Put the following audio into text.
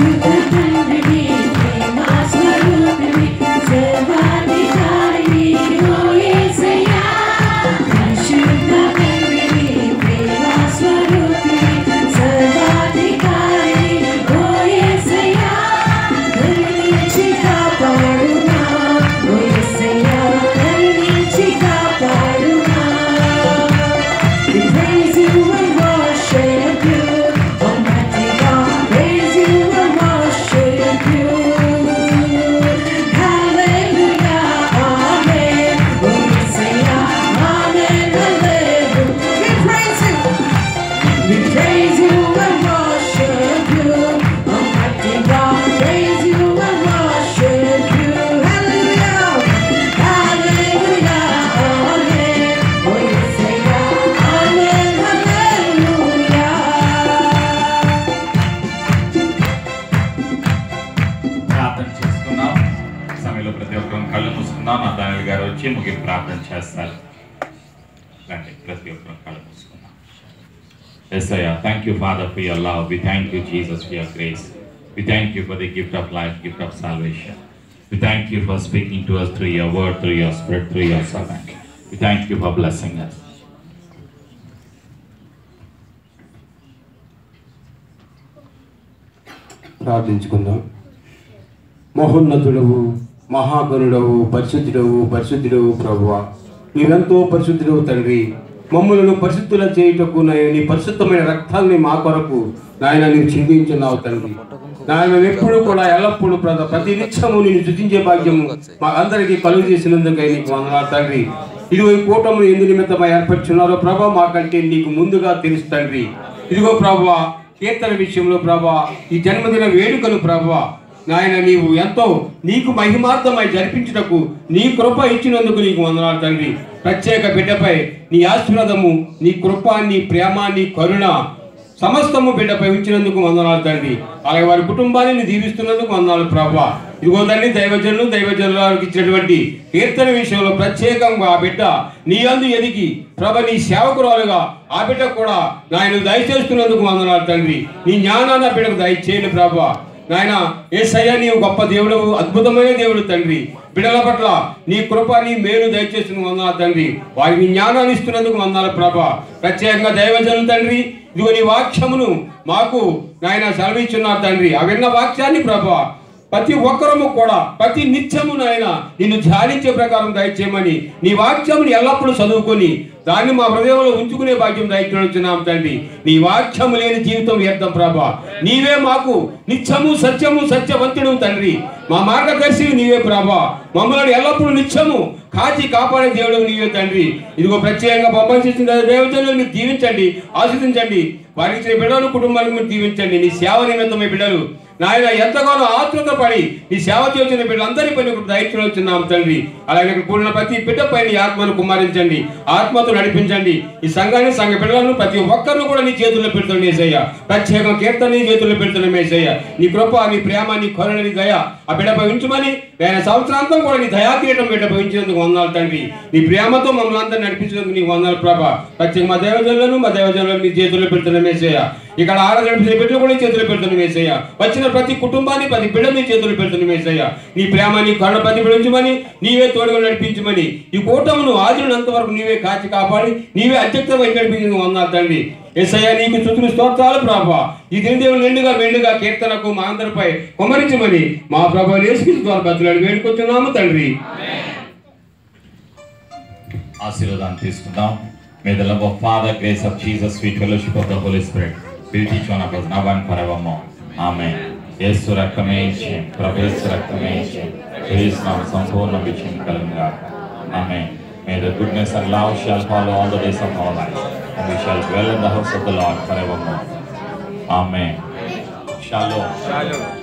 you. వచ్చి ముగింపు ప్రార్థన చేస్తారు రండి ప్రతి ఒక్కరం కళ్ళు మూసుకుందాం Yes, Ayah. Thank you, Father, for your love. We thank you, Jesus, for your grace. We thank you for the gift of life, gift of salvation. We thank you for speaking to us through your word, through your spirit, through your servant. We thank you for blessing us. ప్రార్థించుకుందాం మహోన్నతుడవు మహాగనుడవు పరిశుద్ధుడవు పరిశుద్ధుడవు ప్రభువ. నీవెంతో పరిశుద్ధుడవు తండ్రి. మమ్మలను పరిశుద్ధుల చేయుటకు నాయన నీ పరిశుద్ధమైన రక్తాన్ని మా కొరకు నాయన నీవు చిందించున్నావు తండ్రి. నాయన ఎప్పుడు కూడా ఎల్లప్పుడూ ప్రతి నిత్యము నేను శుద్ధించే భాగ్యము మా అందరికీ కలుగు చేసినందుకై నీకు వందనాలు తండ్రి. ఇదిగో ఈ కూటములు ఎందు నిమిత్తమై ఏర్పరుచున్నారో ప్రభా మాకంటే నీకు ముందుగా తెలుసు తండ్రి. ఇదిగో ప్రభా కీర్తన విషయంలో ప్రభా ఈ జన్మదిన వేడుకలు ప్రభా నాయన నీవు ఎంతో నీకు మహిమార్థమై జరిపించుటకు నీ కృప ఇచ్చినందుకు నీకు వందనాలు తండ్రి. ప్రత్యేక బిడ్డపై నీ ఆశీర్వాదము నీ కృప నీ ప్రేమ నీ కరుణ సమస్తము బిడ్డపై ఉంచినందుకు వందనాలు తండ్రి. అలాగే వారి కుటుంబాన్ని దీవిస్తున్నందుకు వందనాలు ప్రభా. ఇదిగో తండ్రి దైవజనులు దైవజనులకు ఇచ్చినటువంటి కీర్తన విషయంలో ప్రత్యేకంగా ఆ బిడ్డ నీ అందు ఎదిగి ప్రభ నీ సేవకురాలుగా ఆ బిడ్డ కూడా నాయన దయచేస్తున్నందుకు వందనాలు తండ్రి. నీ జ్ఞానాన్ని ఆ బిడ్డకు దయచేయండి ప్రభా. నాయన ఏసయ్య నీవు గొప్ప దేవుడు అద్భుతమైన దేవుడు తండ్రి. బిడల పట్ల నీ కృప నీ మేలు దయచేసిన వందనాలు తండ్రి. వారికి జ్ఞానాన్ని ఇస్తున్నందుకు వందాలి ప్రభ. ప్రత్యేకంగా దైవజను తండ్రి. ఇదిగో నీ వాక్యమును మాకు నాయన సెలవిచ్చున్నారు తండ్రి. ఆ విన్న వాక్యాన్ని ప్రభ ప్రతి ఒక్కరము కూడా ప్రతి నిత్యము నాయన నిన్ను ధ్యానించే ప్రకారం దయచేయమని నీ వాక్యముని ఎల్లప్పుడూ చదువుకొని దాన్ని మా హృదయంలో ఉంచుకునే భాగ్యం దయచేస్తున్నాం తండ్రి. నీ వాక్యము లేని జీవితం వ్యర్థం ప్రభా. నీవే మాకు నిత్యము సత్యము సత్యవంతుడు తండ్రి. మా మార్గదర్శి నీవే ప్రభా. మమ్మల్ని ఎల్లప్పుడూ నిత్యము కాచి కాపాడే దేవుడు నీవే తండ్రి. ఇదిగో ప్రత్యేకంగా పంపించిన దేవతలను మీరు దీవించండి ఆశీర్దించండి వారికి ఇచ్చిన బిడ్డలు కుటుంబాలకు మీరు దీవించండి. నీ సేవ నిమిత్తమే బిడ్డలు నాయన ఎంతగానో ఆతృత పడి ఈ సేవ చేస్తున్న బిడ్డలందరి పైన దయచేసి తండ్రి. అలాగే ఇక్కడ కూడిన ప్రతి బిడ్డ పైన ఈ ఆత్మను కుమ్మరించండి. ఆత్మతో నడిపించండి. ఈ సంఘాన్ని సంఘ బిడ్డలను ప్రతి ఒక్కరిని కూడా నీ చేతుల్లో పెడుతున్న మేసయ్య ప్రత్యేక కీర్తన నీ చేతుల్లో పెడుతున్న మేసయ్య నీ కృప నీ ప్రేమ నీ కరుణ నీ దయ ఆ బిడ్డ భవించమని నేను సంవత్సరాంతం కూడా నీ దయా బిడ్డ భవించినందుకు ఉంచినందుకు వందాలు తండ్రి. నీ ప్రేమతో మమ్మల్ని అందరూ నడిపించినందుకు నీకు వందాలు ప్రభా. ప్రత్యేక మా దేవజనులను మా దేవజనులను నీ చేతుల్లో పెడుతున్న మేసయ్య ఇక్కడ ఆడ బిడ్డలు కూడా చేతులు పెడుతుంది మేసయ్య వచ్చిన ప్రతి కుటుంబాన్ని ప్రతి బిడ్డని చేతులు పెడుతుంది మేసయ్య నీ ప్రేమ నీ కరుణ ప్రతిఫలించమని నీవే తోడుగా నడిపించమని. ఈ కూటమును ఆదినంత వరకు నీవే కాచి కాపాడి నీవే అధ్యక్షత వహించి నడిపించింది వందాలు తండ్రి ఎస్ఐ నీకు చుతులు స్తోత్రాలు ప్రభా. ఈ దినదేవులు నిండుగా మెండుగా కీర్తనకు మా అందరిపై కుమరించమని మా ప్రభా నేర్చుకుని ద్వారా బతులాడు వేడుకొచ్చున్నాము తండ్రి. ఆశీర్వాదాన్ని తీసుకుందాం. May the love of Father, grace of Jesus, sweet fellowship of the Holy Spirit be with each one of us now and forevermore. Amen. యేసు రక్తమే ఇచ్చేయం ప్రభు యేసు రక్తమే ఇచ్చేయం క్రీస్తునామ సంపూర్ణ విజయం కలుగుగా ఆమె May the goodness and love shall follow all the days of our lives, and we shall dwell in the house of the Lord forevermore. Amen. Shalom. Shalom.